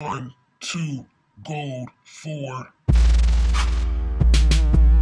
One, two, gold, four.